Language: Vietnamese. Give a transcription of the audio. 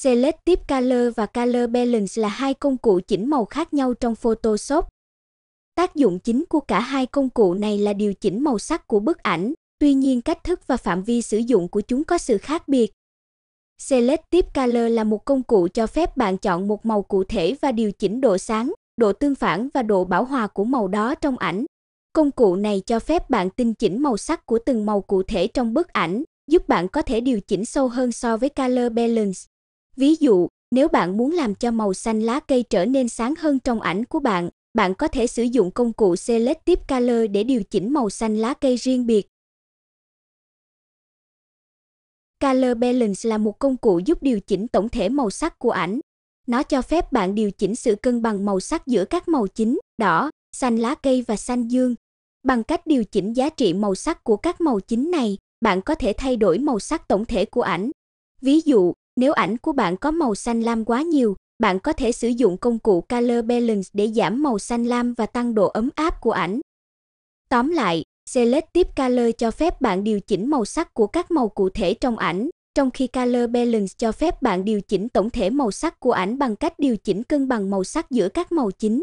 Selective Color và Color Balance là hai công cụ chỉnh màu khác nhau trong Photoshop. Tác dụng chính của cả hai công cụ này là điều chỉnh màu sắc của bức ảnh, tuy nhiên cách thức và phạm vi sử dụng của chúng có sự khác biệt. Selective Color là một công cụ cho phép bạn chọn một màu cụ thể và điều chỉnh độ sáng, độ tương phản và độ bảo hòa của màu đó trong ảnh. Công cụ này cho phép bạn tinh chỉnh màu sắc của từng màu cụ thể trong bức ảnh, giúp bạn có thể điều chỉnh sâu hơn so với Color Balance. Ví dụ, nếu bạn muốn làm cho màu xanh lá cây trở nên sáng hơn trong ảnh của bạn, bạn có thể sử dụng công cụ Selective Color để điều chỉnh màu xanh lá cây riêng biệt. Color Balance là một công cụ giúp điều chỉnh tổng thể màu sắc của ảnh. Nó cho phép bạn điều chỉnh sự cân bằng màu sắc giữa các màu chính, đỏ, xanh lá cây và xanh dương. Bằng cách điều chỉnh giá trị màu sắc của các màu chính này, bạn có thể thay đổi màu sắc tổng thể của ảnh. Ví dụ, nếu ảnh của bạn có màu xanh lam quá nhiều, bạn có thể sử dụng công cụ Color Balance để giảm màu xanh lam và tăng độ ấm áp của ảnh. Tóm lại, Selective Color cho phép bạn điều chỉnh màu sắc của các màu cụ thể trong ảnh, trong khi Color Balance cho phép bạn điều chỉnh tổng thể màu sắc của ảnh bằng cách điều chỉnh cân bằng màu sắc giữa các màu chính.